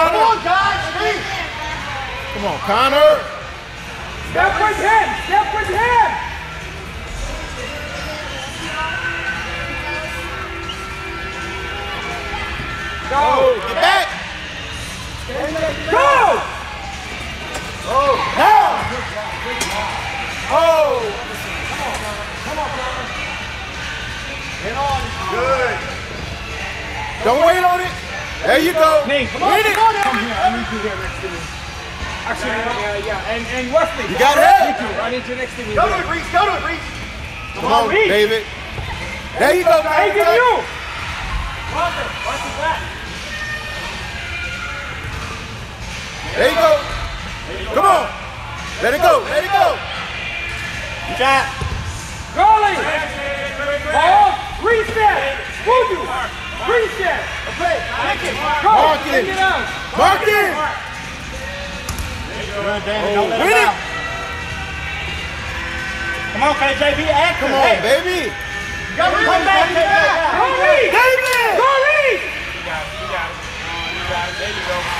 Connor. Come on, guys. Hey. Come on, Connor. Step with him. Step with him. Go. Oh, get back. Go. Oh, now. Oh. Come on, Connor. Come on, Connor. Get on. Good. Don't wait on it. There you go. Nate, come on, Hit it. come on, come here. I need you here next to me. Actually, yeah, yeah. And, and Wesley. You got it. need you. I need you next to me. Go here. to it, Reese. Go to it, Reese. Come on, Reach. David. There you go, Hey, guys. give you. There you go. Come on. Let it go. Let it go. Shot. Goalie. Ball. Reset. Voodoo. Reset. Okay. Take it. Go. Mark it. Take it out. Mark it. Don't let Win it it. out. Come on, KJB, act. Come on, baby. Got Reese. Come back. Goalie. David. Goalie. Come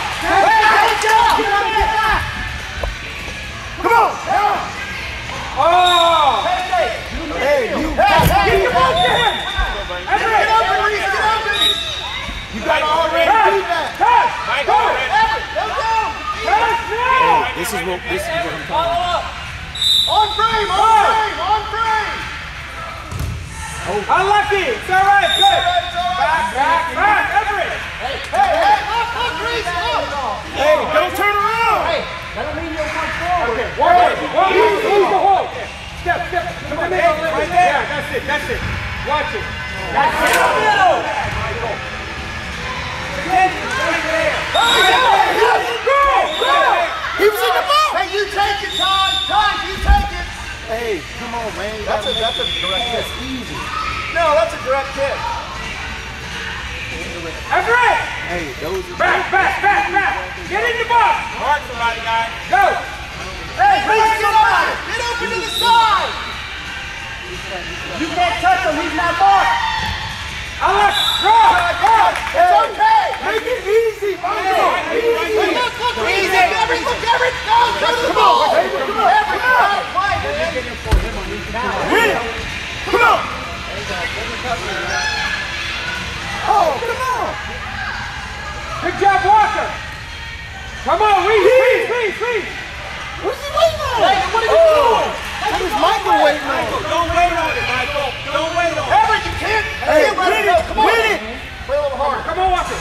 is what this is what I'm talking about. On frame. On frame. On frame. Unlucky. It's all right. Good. It's all right. Back, back, back. Everett. Hey, hey, look, look, Reese, look. Hey, don't turn around. Hey, that'll mean you'll come forward. Okay. One, one, who's the hole? Step, step. Come on, man. Right there. Yeah, that's it. That's it. Watch it. That's it. Go, go. He was in the boat. Hey, you take it, Todd. Todd, you take it. Hey, come on, man. You That's a, gotta that's a direct it hit. easy. No, that's a direct hit. Everett. Hey, those are Back, back, back, back. Get in the box. Mark somebody, guys. Go. Hey, Reese, get open. Get open to the side. You can't touch him. He's not marked. Alex, go. Go. It's okay. Make it easy, Michael. Hey, Easy. Good job, Walker. Come on, Reese, Reese, Reese, Reese. What's he waiting on? Hey, Oh, doing? What is Michael? Don't wait on it, Michael. Don't wait on it. Everett, you can't. Hey, win it Come on. Walker.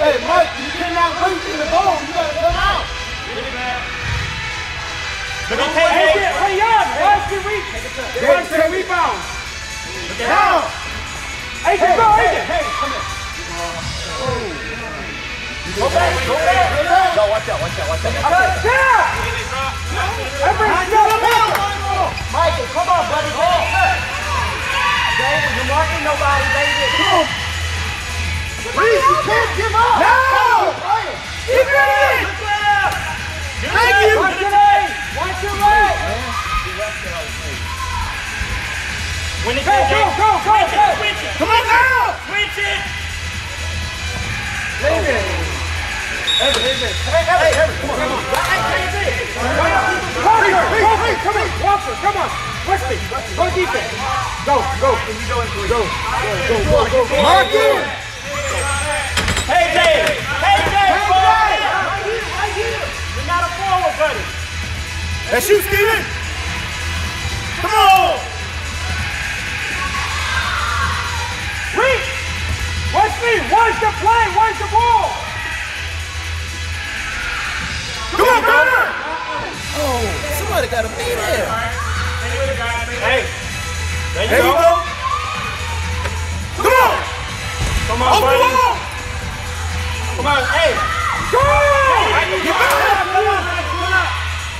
Hey, Mike, you cannot wait in the goal. You gotta come out. Look at Hey, KJ. get- Hey, young. Watch the reach. Watch the rebound. Down. Hey, go, Agent. Hey, Go back. Go back. Go back. No, watch out. Watch out. Watch out. Up, down. Everett, step Michael, come on, buddy. Go. David, you're marking nobody, David. Come on. Reese, you can't give up. No. Play it. Keep it in. Thank you. Watch your right. Watch your right. When it Go, go, go, go, go. Switch it. Come on now. Switch it. David. Hey, Everett, Everett, come on. Walker, Walker, come on. Walker, come on. Wesley, go defense. Go, go. Go, go, go, go, go, go. Mark it. KJ. KJ. Forward, buddy. That's you, Steven. Come on. Reach. Wesley, watch the play, watch the ball. Come on, Connor. Oh, somebody gotta be there. Hey. There you There you go. go. Come on. Come on, Open buddy. Come on. Hey. Go! Get back.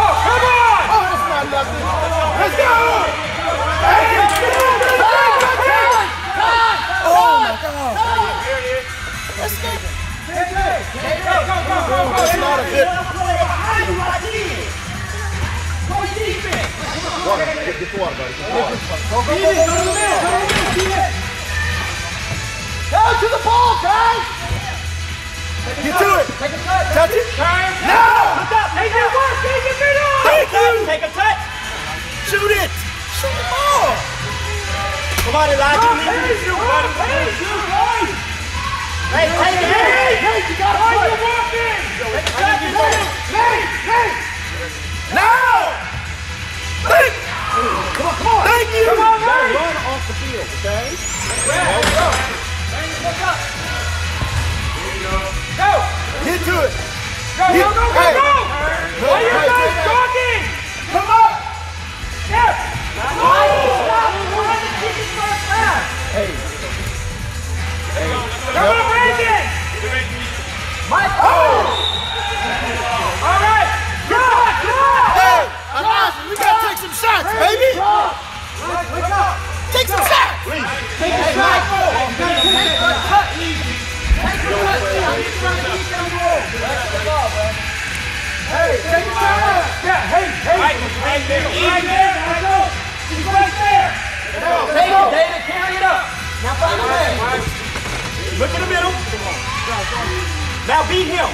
Oh! Oh. Let's go! Oh get, to the ball, guys! Get to it! Touch it! Turn! No! AJ, work! AJ, middle! Thank you! Take a touch! Shoot it! Shoot the ball! Come on, Elijah. Oh, Go, lead Hayes, it. you work! To it! Go, go, go, go, Hey. go! Why you guys hey, hey. talking? Come on! Step! Why you stop running chicken first pass? Hey, Come on, Brandon! Mike, All right! Go, go! hey! Elijah, we gotta take some shots, baby! wake up. Take some shots! Take a shot. Take a. Take a. Hey, take a time! Yeah, hey, hey! Right, there, right right there! Take it, David. Carry it up. Now find a way. Look in the middle. Now beat him.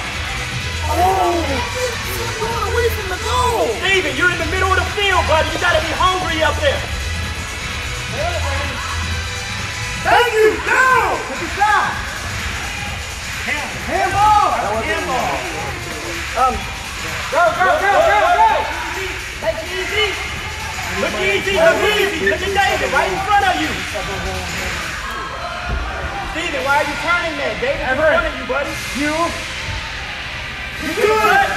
Going away from the goal! Steven, you're in the middle of the field, buddy. You gotta be hungry up there. Thank you! Now! Take a shot. Go, go, go, go, go! Take it easy. Look easy, look easy. Look at David right in front of you. Steven, why are you turning that? David's in front of you, buddy. You. You do it!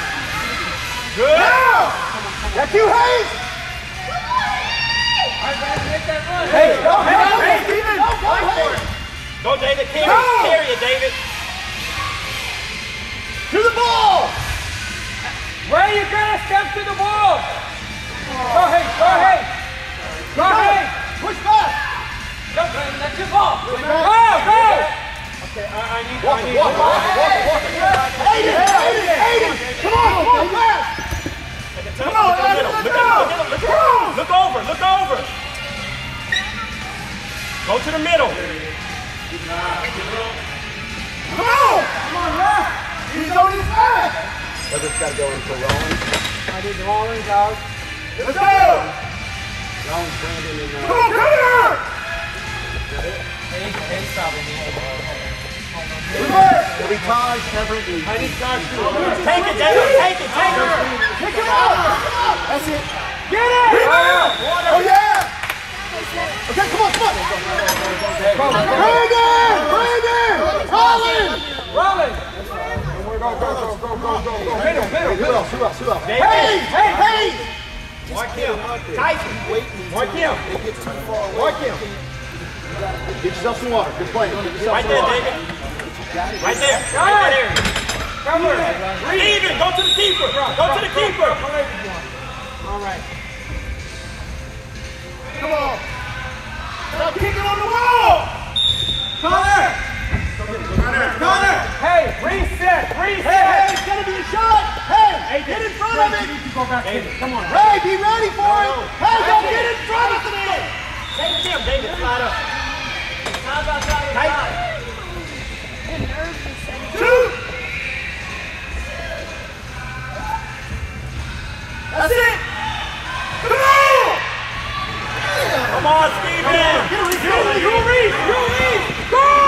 Good. Now! That's you, Hayes. Hey, go, hey, hey. Steven! Go, go, Hayes. Go, David. Carry, Go. it. carry it, David. To the ball. Where you gonna step to the ball? Go ahead, go ahead. Go ahead. Push back. Go, that's your ball. Go, go. Walk it, walk it, walk it, walk it, walk it. Aiden, Aiden, Aiden. Come on, come on, pass. Come on, Elijah, let's go! look, look, look, look over, look over. Go to the middle. Come on! Come on, man! He's on his back! Let's just gotta go into Rollins. I did Rollins out. Let's go! Rollins, Brandon, and uh, Come on, come here! Reverse! it'll be Taj, Everett, and Take it, David. Take it, take it. Pick him up! That's it! Get it. Oh, yeah! Okay, come on, come on. Brandon! Brandon! Colin! Rollins. Go, go, go, go, go, go, go. Middle, middle. Who else? Who else? Hey! Hey! Hey! Mark him. Tyson. Mark him. Mark him. Get yourself some water. Good play. Get yourself Right some there, water. David. Right there. Right there. Cover. Steven, go to the keeper. Go to the keeper. All right. Come on! Stop kicking on the wall! Connor. Connor. Hey, reset. Reset. Hey, it's gonna be a shot. Hey, hey get in front of it. Go back in. Come on. Hey, be ready for it. Hey, go get in front of it. Take him, David. Slide up. Tight. Shoot! That's it! Come on! Come on, Steven. You, you reach. You reach. Go. Come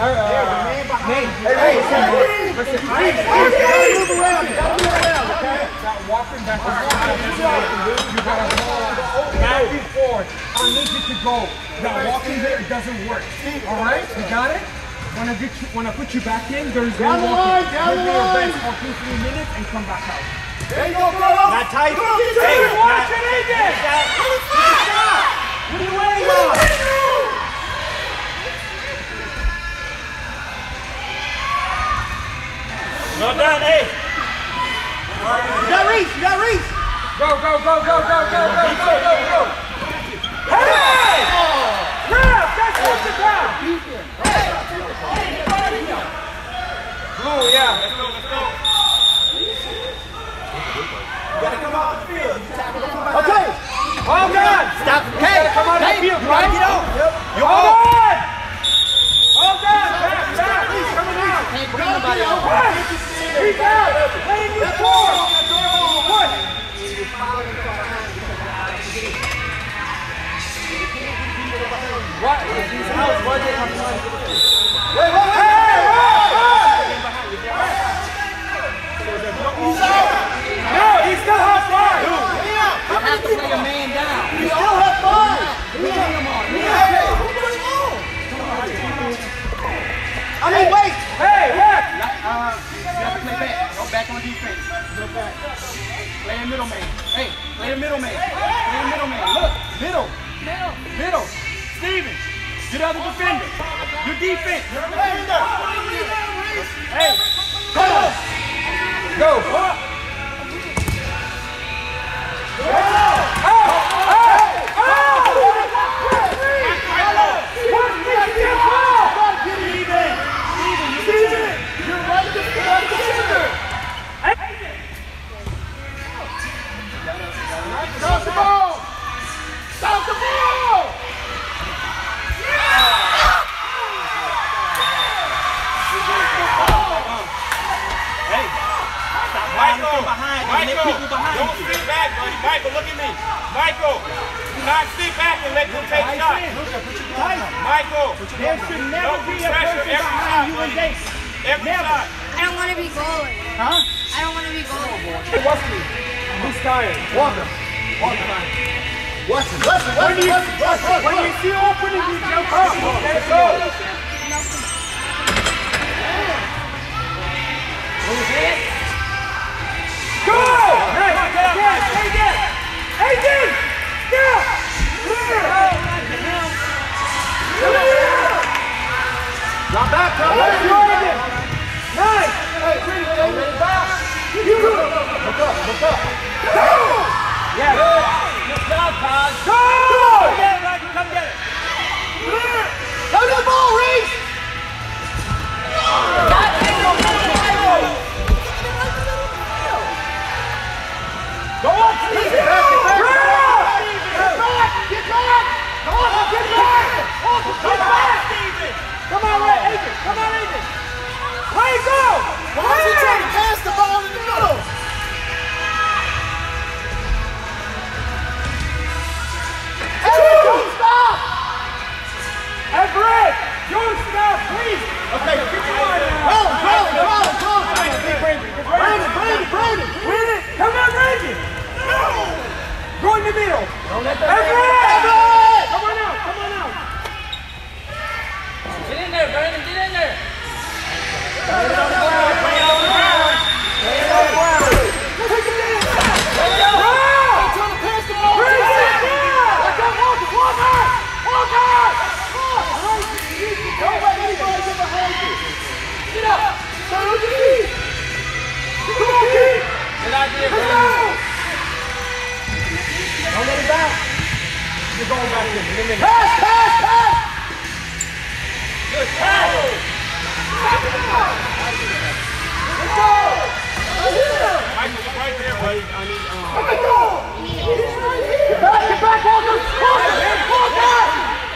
Hey, hey, hey. Listen, I move around. Move around, okay? That walking back and forth. You gotta go back and forth. I need you to go. That walking there doesn't work. All right, you got it. When I get you, when I put you back in, there's no walking. line, down the line. for two, three minutes and come back out. There you go, bro. Not tight. Hey. Watch it, Adrian. What are you waiting on? Well done, hey. You got Reese. You got Reese. Go, go, go, go, go, go, go, go, go, go. Hey! Grab! That's what you grab! Blue, yeah. Let's go, let's go. Okay. All done! Stop. Hey, Come on hey, the field, you gotta right? get off. You're All off. done! All done! Back, back! He's coming out! Can't bring nobody off. Push! He's out! He's out. Why did he? Wait, wait! Go back. Play a middle man. Hey, play a middle man. Play a middle man. Look, middle. Middle. Middle. Steven, you're the other defender. Your defense. Hey, come on. Go! Stop Michael, look at me. Michael, do not sit back and let them take shots. Michael, there should never be a person behind you in base. Every never. Shot. I don't want to be goalie. Huh? I don't want to be goalie. What's me? who's tired? Walker. Walker. Watson, Watson, Watson, Watson, Watson. When you see opening, you jump up. Let's go. Go! Go to the ball, Reese. Go up! Get back, get back. Get back, get back. Come on, get back. Come on! Come on, Ray! Aiden! Come on, Aiden! Play go! Why is he trying to pass the ball in the middle? Hey, don't stop. Everett! Don't stop, please! Okay, Come on now! Roll, roll, roll. Hey, Brandon! Brandon! Brandon, Brandon, Brandon. Win it! Come on, Brandon! the middle. Don't let that Everett! Come on out, come on out. Get in there, Brandon, get in there. Play it on the ground, play it on the ground. Play it on the ground. Take it in. Play it on the ground. I'm trying to pass the ball. Bring it down. Let go, Walker, Walker. Walker. Don't let anybody get behind you. Get up. Turn on your feet. Come on, Keith. Good idea, Brandon. Don't let it back. You're going back in. in minute. Pass, pass, pass! Michael, you right there, buddy. Get back, get back!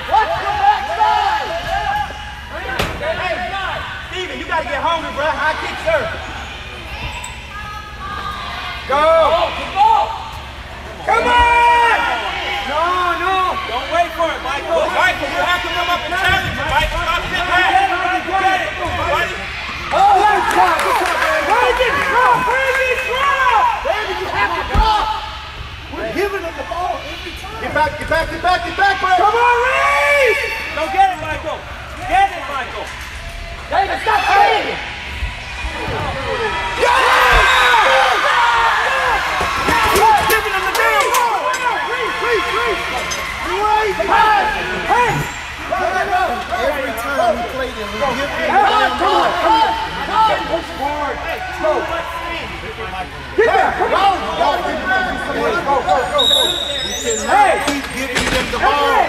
Watch the backside! Steven, you gotta get hungry, bro. High kick, sir. Go! Come on! No, no! Don't wait for it, Michael. Michael, you have to come up and challenge him, Michael. Stop sitting back. Buddy. Oh, that's right! Brandon, drop! Brandon, drop! Brandon, you have to drop! We're giving him the ball every time. Get back, get back, get back, get! Come on, Reese! Go get it, Michael. Get it, Michael. David, stop fighting! Giving him the deal! Reese, Reese, Reese! Reese, pass! Hey! Every time we play them, we give them the ball. Come on, come on! Push hard. Go. Get there. Come on. Go, go, go, go, Hey. Keep giving them the ball.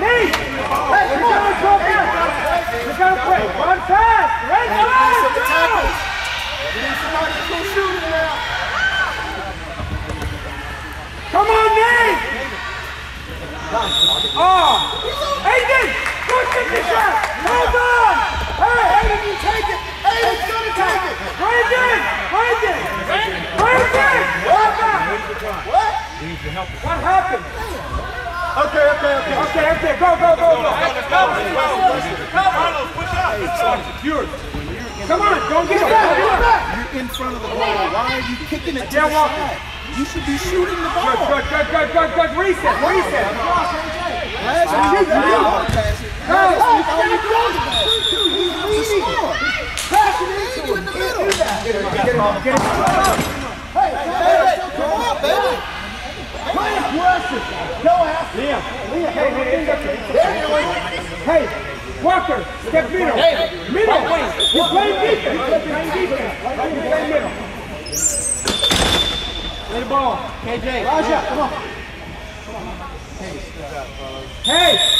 Nate. Hey, come on. Let's go here. Let's go quick. Run fast. Right now. Go. We need to go. Oh. Shot. Hold on. Hey, you take it. Gonna take it. What? What happened? Okay, okay, okay. Okay, okay. Go, go, go, go. Carlos, push up. Yours. Come on, don't get back. back, get back. You're in front of the ball. Why are you kicking it to Yeah, the side? You should be shooting the ball. good, good, good, good, good. Reset, reset. Last week you didn't want to pass it. Go. He's leading. Pass it into him. Do that. Get him, get him. Hey, hey, come on, baby. Play aggressive. Go after Liam, Liam, hey, hey, okay. Hey, Walker, step middle. Middle. You play defense. You play defense. You play middle. Play the ball. KJ. Raja, come on. Hey.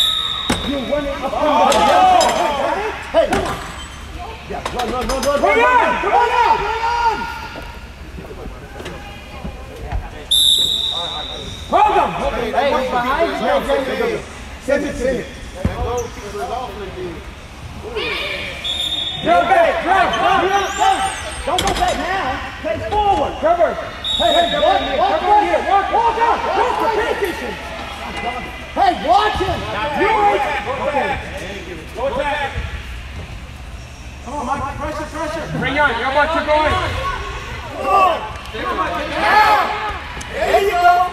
You're running up on the oh, Hey, come on. Yeah, run, run, run, run, run, Run on, run, come run on, run. Hold him. Hey, he's behind you. Send it, send it. Go back. Drive. Drive. Don't go back now. Play forward. Cover. Hey, hey, Come walk, on, walk, come walk, on here. Walk. walk out. Walk out. Pay attention. Hey, watch him. Go attack. Come on, Mike. Pressure, pressure. Rayon, you're about to go in. There you go.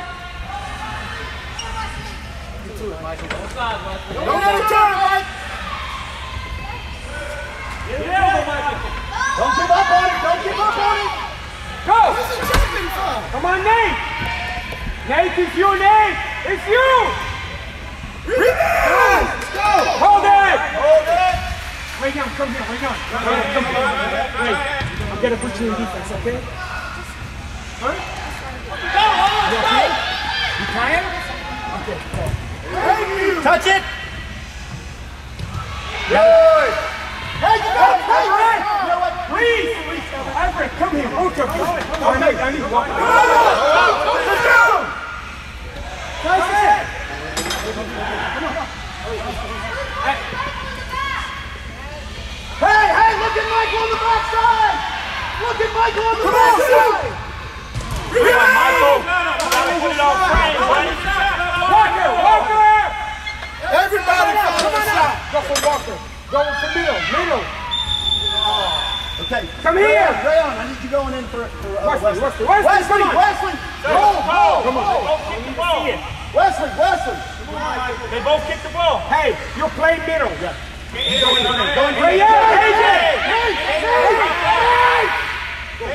Don't let him turn, Mike. Don't give up on it. Don't give up on it. Go. Where's the jumping? Come on, Nate. Nate, it's you, Nate. It's you. Rebound. Go. Hold it. Hold it. Rayon, come here. Rayon. Rayon, come here. Wait. I'm gonna put you in defense, okay? Huh? You okay? You tired? Okay. go. Touch it. Good. Hey, you got it. Hey, hey. You know what? Please. Everett, come here. Both of you. I need, I need one. Let's go. That's it. Hey, hey, look at Michael on the backside. Look at Michael on the backside. Michael. Gotta put it on frame, buddy. Walker, Walker. Everybody follow Come the on shot. out. Go for Walker. Go for middle. Middle. Okay. Come here. Rayon, I need you going in for, for uh, Wesley, Wesley. Wesley, Wesley, Wesley, come on. Wesley. Go, go, Come on. go. Both kick the ball. Wesley, Wesley. They both kick the ball. Hey, you play middle. Ray Young, AJ!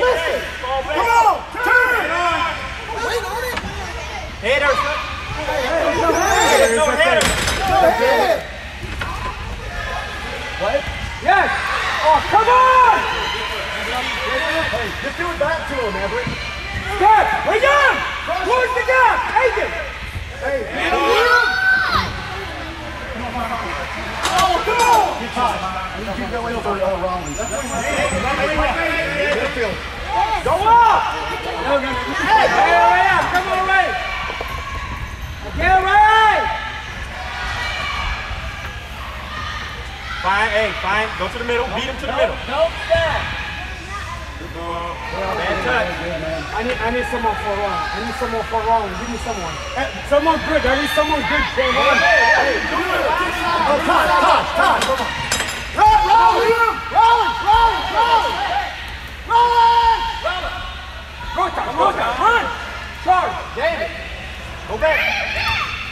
Listen. Come on. Turn. Wait on it. Hitters. Hey, No hitters. Go ahead. Yes! Oh, come on! Hey, just do it back to him, Everett. Step! Ray Young! Towards the gap! AJ! Hey, get him. Oh, on. Get tight. We keep going over uh, Rollins. Go up! Hey, up! Come on, Ray! Again, Ray! Fine, hey, fine. Go to the middle. Beat him to the middle. Don't step! Bad touch. I need, I need someone for wrong. I need someone for wrong. Give me someone. Eh, someone good. I need someone good for wrong. Oh, Todd, Todd, Todd. Come on. Roll, roll, Liam. Rollins, Rollins, Rollins. Rollins. Go down, go down, run! Charge! David, go back.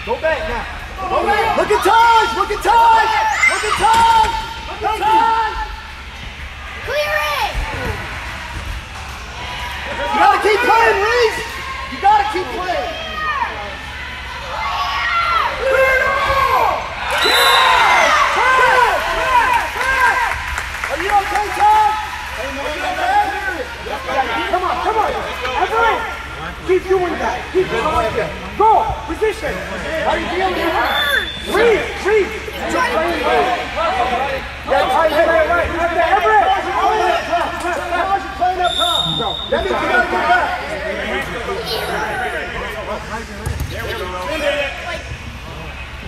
Go back now. Go back. Look at Taj. Look at Taj. Look at Taj. Look at Taj. Clear it! You gotta keep playing, Reese. You gotta keep playing. Are you okay, Todd? Hey, man, you okay? Come on, come on! Everett! Keep doing that! Keep doing that! Go! Position! How are you feeling? Read! Read!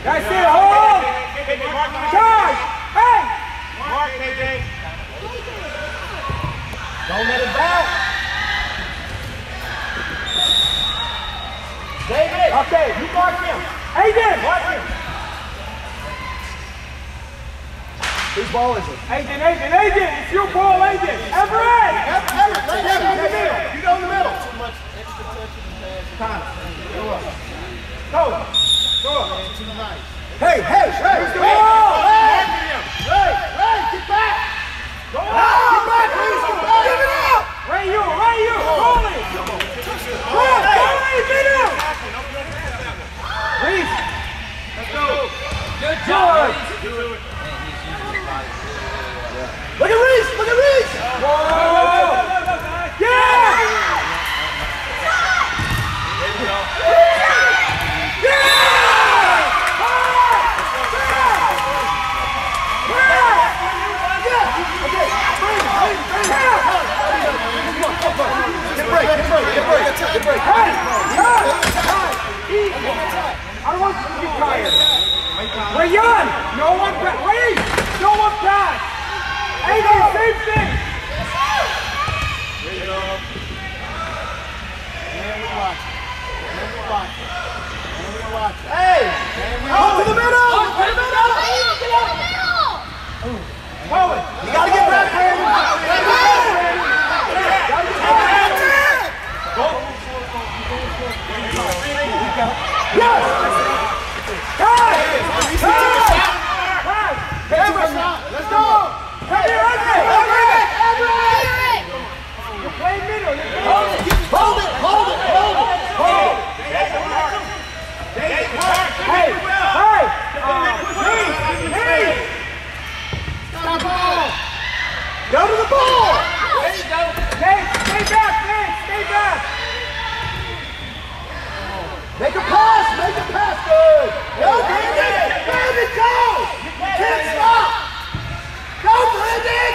That's it! Hold! Charge! Hey! Mark. Don't let it back. David! Okay, you mark him! Aiden! Mark him! Whose ball is it? Agent, agent, agent! It's your ball, agent! Everett! Everett, let him in the middle. You go in the middle. Go! Go! Hey, hey, hey. Who's the ball? Hey, hey, hey, get back. Go on. Get back, please. Get back. Give it up. Ray you, Ray you! Roll it! Run! Go in, middle! Reese! Good job! Look at Reese. Look at Reese. Whoa! Yeah! Get a break. Get a break. Get a break. Get a break. Hey! Hey! Hey! Easy! I don't want you to get tired. Rayan! No one pass! No one pass! Hey. Up to the middle. Up to the middle. Forward! You gotta get back, Brandon. Let's go. Come here, Everett! Everett! You're playing middle. You're playing Hold it. Hold it. Hold it. Hold it. Hey! Hey! Uh, Reese! Reese! Go to the ball. Nate, stay back, Nate! Stay back! Make a pass. Make a pass. Good. Go, Brandon. Brandon, go. You can't stop. Go, Brandon.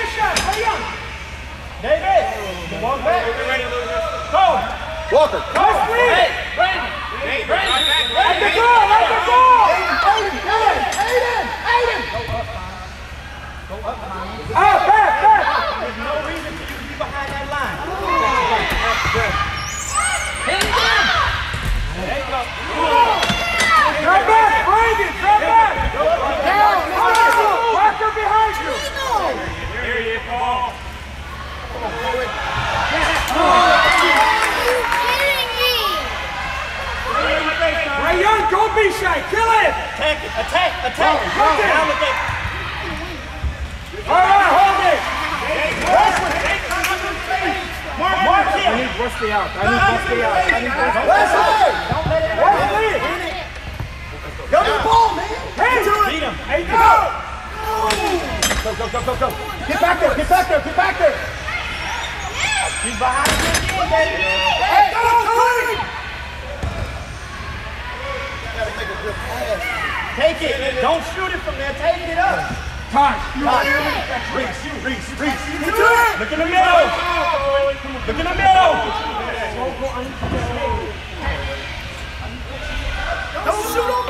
a shot! Hang on! David! Walk back! Go! Walker. Nice lead! Hey, Brandon, back, the goal, at the goal! Aiden, Aiden, Aiden, Aiden! Ah, back, back! There's no reason for you to be behind that line. Back, Brandon, drop back! Walker you! There he is, Paul. Ray Young, don't be shy, kill it! Attack it, attack, attack. With that. All right, hold it! Mark, mark him. Rusty out, I need Rusty out, I need Rusty Wesley! Wesley! Go to the ball, man! Hey! Beat him. Hey, go! Go, go, go, go, go! Get back there, get back there, get back there! He's behind you again, baby. Hey, go, Tony! Gotta make a good pass. Take it. Don't shoot it from there. Take it up. Time. Reese, Reese, Reese. Look in the middle. Look in the middle. Don't shoot wall!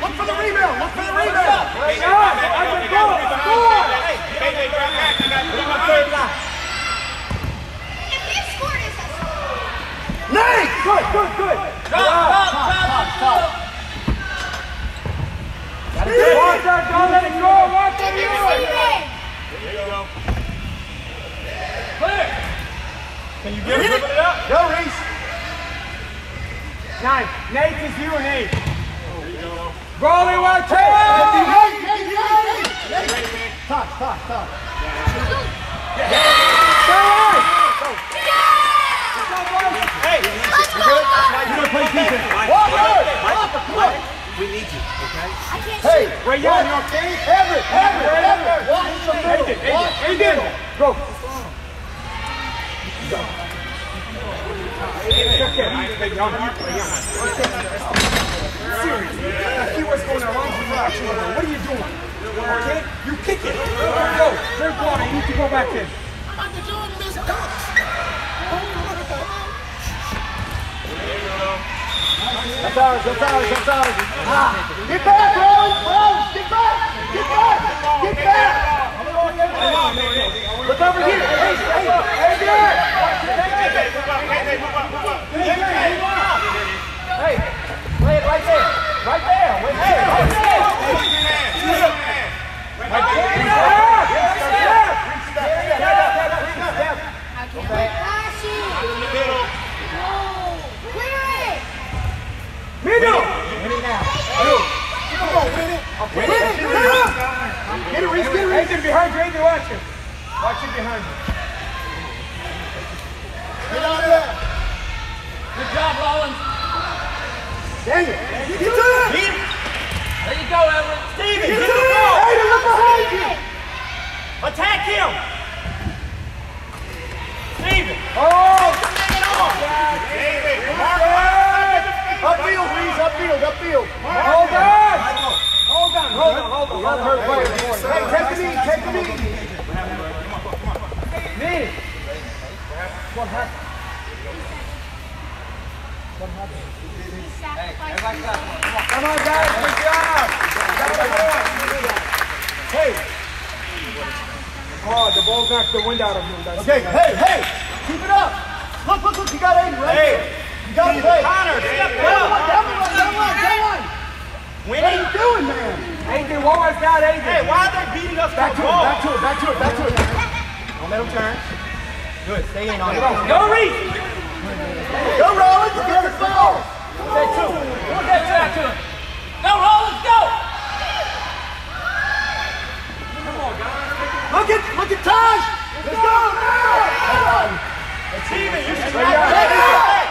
look for the rebound, look for the rebound. Shot! I can go! Score! KJ, drop back. I got three my third line. Nate! Good, good, good! Stop, stop! Walker, don't let it go! Walker, you! There you go. Can you get it? it? Go, Reese. Nine. Nate is you, Nate. Goalie, out! Nate, Nate, Nate, Nate. Todd, Todd, Todd. Hey, You gonna play defense. Walker! Walker, come on. Hey, Ray Young, you okay? Everett, Everett, Everett. Watch the middle. Watch the middle. Aiden, go. Check it. Ray Young, Ray Young. Seriously, see what's going on with. What are you doing? Okay? You kick it. Go. Drink water. You need to go back in. That's ours, that's ours, that's ours. Ah. Get back, Rollins, Rollins, get back, get back, get back. Look over here. Hey, hey, hey, there. Hey, play it right there, right there. Wait, hey, right there. Right Middle. Win it now. Come on, win it. Win it, win it. Get it, Reese, get it, Reese. Aiden behind you. Aiden, watch him. Watch him behind you. Get out of there. Good job, Rollins. Dang it. Get to it. There you go, Everett. Steven, Get get to the ball. Aiden, look behind you. Attack him. Steven. Oh! Steven! Upfield, Reese, upfield, upfield. Hold on! Hold on, hold on, hold on. Hurt player. Hey, take the knee, take the knee. Knee. Come on, guys, good job. Hey. Oh, the ball knocked the wind out of me. That's Okay, hey, hey, keep it up. Look, look, look, you got Aiden right Hey. there. You got to play. Connor, step up. one, down one, down one, down one. What are you doing, man? Aiden, what was that, Aiden? Hey, why are they beating us Back to the it, back to it, back to it, back to it. Don't let him turn. Good, stay in on it. Go, Reese. Go, Rollins, get the ball. That two. Look that track to him. Go, Rollins, go. Look at, look at Taj. Let's go now. Steven, you should Hey, yeah. Hey,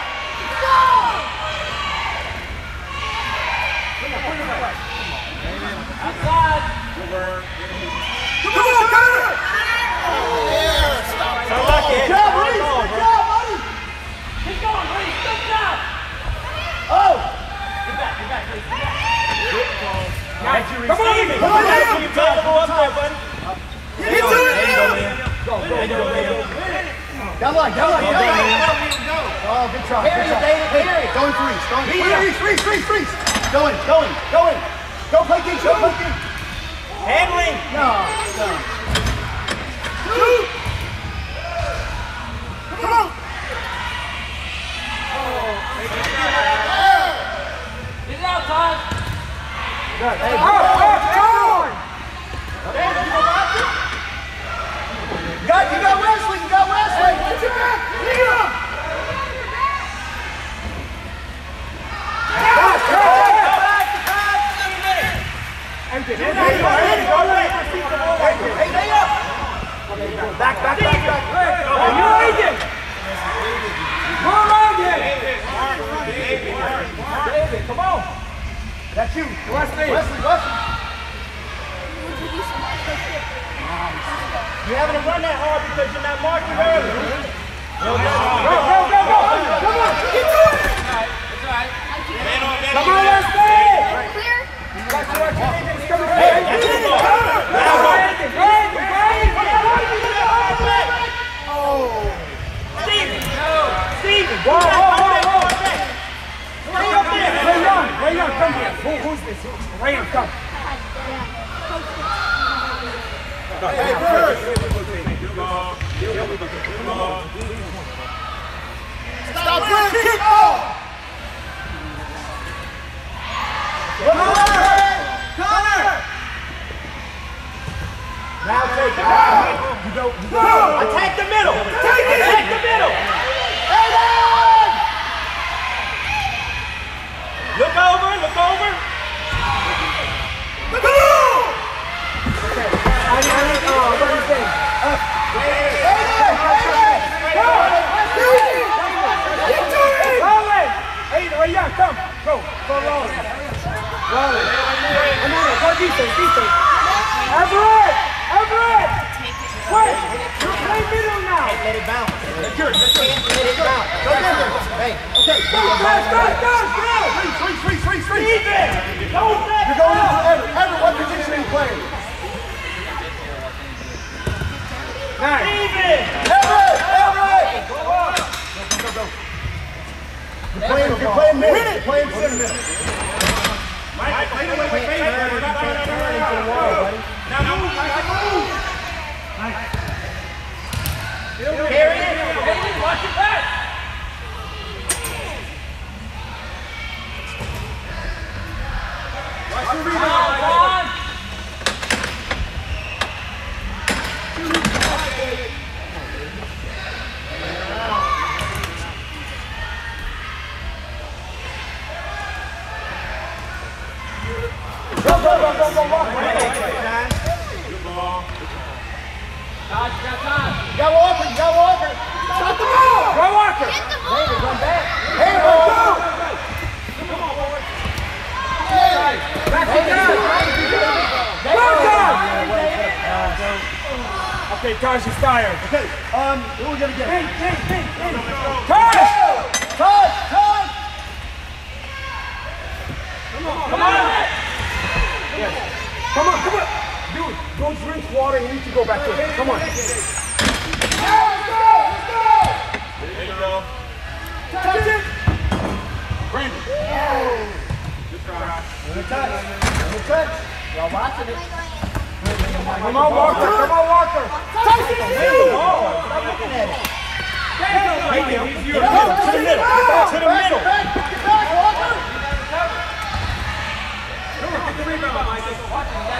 Come on, Nick. Come on, Nick. Go up there, buddy. Get to it! Down line, down line, down line. Oh, good try. Good try. Hey, Going freeze, going freeze. Freeze, freeze, freeze. Going, going, going. Go play kick, go play kick. Handling. No, no. Shoot! Come on! Up, up, down. You got, you got Wesley, you got Wesley. Get your back. Lead him. Empty, empty, empty. Hey, lay up. Back, back, back, back. That's you. Wesley. To run that hard because you're not marking early. Go, go, go, go. Come on. Get to it. Man on, man Come on, Wesley. Whoa, whoa, come come. Stop playing kick ball. Connor! Now take it. You go, you go. Attack the middle. Take it! Attack the middle. Aiden! Look over, look over. Look at you! I need, I need, uh, what is it? Aiden! Aiden! Get to it! Rollin! Hey, Ray Young, come. Go, go Rollin. Rollin. Come on, go defense, defense. Everett! Everett! Wait, you play middle now. Let it bounce. That's yours. That's yours. Let it bounce. Go it. Hey, okay. Go, go, go, go, go. Freeze. Steven. Don't back You're going into Everett. Everett, what position are you playing? Nice. Steven. Everett! Everett! You're playing, you're playing middle. You're playing center. Mike, play the way we play. Now move, Mike, move. Carry it. Hey, watch your back. Watch your rebound, Mike. Go, go, go, go, go, go. You got Walker, you got Walker. Shot the ball. Go Walker. Get the ball. Hey, go, go. Back it down. Go, Taj. Okay, Taj is tired. Okay, um, who are we gonna get? Hey, hey, hey, hey. Taj! Todd, Todd. Come on. Come on, come on. Go drink water. You need to go back in. Come on. There you go. Touch it. Brandon. Good touch. Good touch. Y'all watching it. Come on, Walker. Come on, Walker. It, you. Stop looking at it. Right there. To the middle. To the Back, middle. back, Walker. get back, Walker.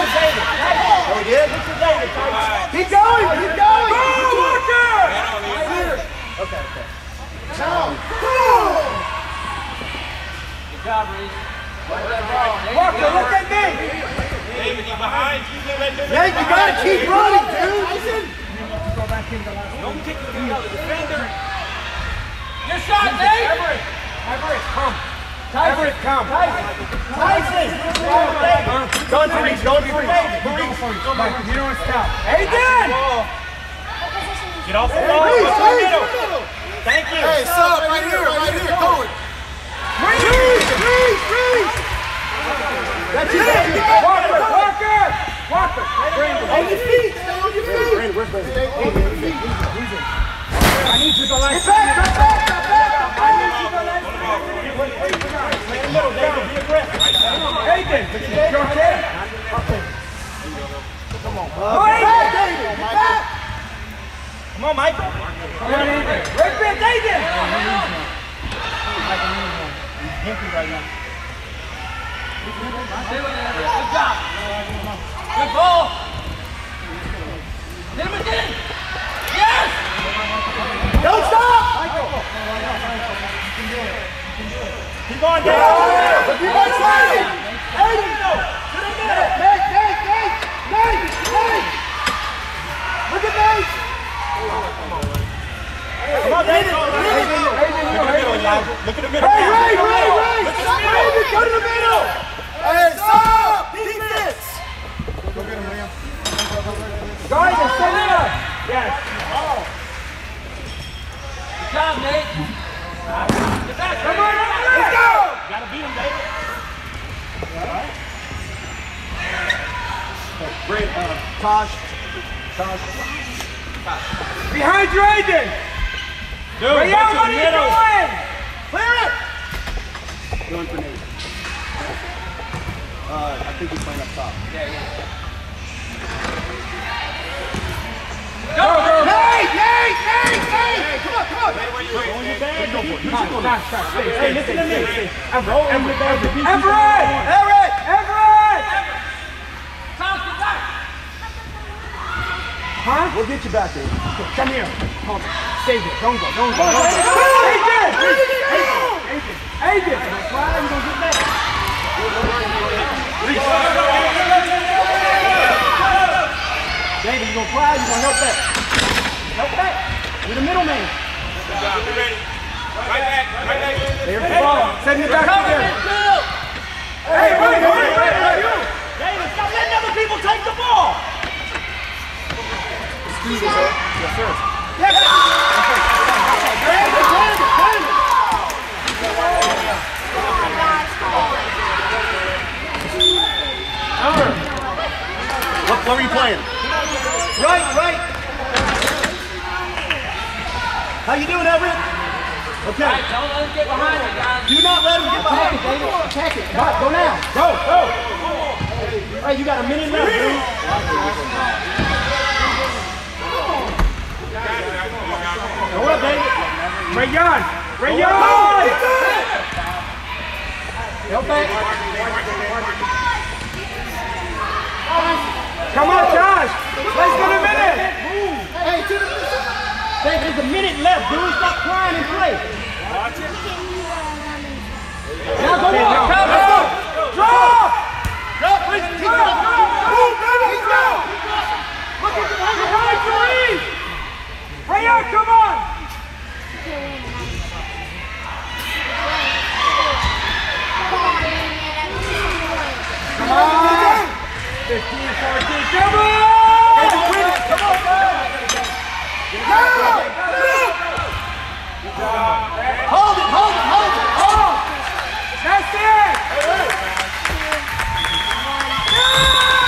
Oh, he did? Keep going, keep going. Go, Walker! Okay, okay. Down. Good job, Reese. Walker, look at me. David, he behind you. Nate, you gotta keep running, dude. Listen. Don't take the defender. Your shot, Nate. Everett, Everett, come. Tyson. Everett, come. Tyson. Tyson. Don't freeze, don't freeze. Mike, you don't stop. Aiden! Get off the ball. Freeze, Go to the freeze, middle. middle. Thank you. Hey, sub, right here, right here, going. Freeze, freeze, freeze. That's it, that's it. Walker, Walker, Walker. On your feet, stay on your feet. Stay on your feet. I need you to like. Get back, get back, get back. I need you to let Aiden, you okay? Go ahead, David. Get back. David. Good job. Him stop. Keep going down. Come on, Aiden. Look at the middle. Ray, Ray, Ray, Ray. Look at the middle. Go to the middle. Hey, sub, defense. Guys, stand up. Yes. Good job, Nate. Come on, Let's go. Gotta beat him, David. Behind you, Aiden. Dude, Ray, go what to are you doing? Clear it. Go, go. Nate, Nate, Nate, Nate. Come on, come on. Fast, fast, stay, stay, Hey, listen to me. Everett, Everett, Everett. Everett. Get back. Huh? We'll get you back there. Come here. Come. Stay there. Don't go. Don't go. Don't go. Aiden. Aiden. Aiden. Aiden. David, you gonna fly? You gonna help back? Help back. You're the middleman. Right back. Right back. There's the ball. Send it back to them. Hey, wait, wait, wait, wait. David, stop letting other people take the ball. What, what were you playing? Right, right. How you doing, Everett? Okay. Right, Don't let him get behind you, guys. Do not let him get behind you, David. Attack it. Go, go now. Go, go. Hey, you got a minute left, dude. Go up, David. Rayon. Rayon. Help back. Come on, Josh. Let's go a minute. Hey, to the There's a minute left, dude. Stop crying and play. Watch Now go on. Come on. Draw. Go, please, going. Move, baby, go. Look at the you, Reed. Rayon, come on. Come on. 15, 14. Come on. Hold it, hold it, hold it. Oh, that's it. Yeah!